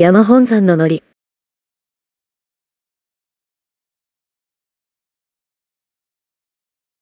山本山の森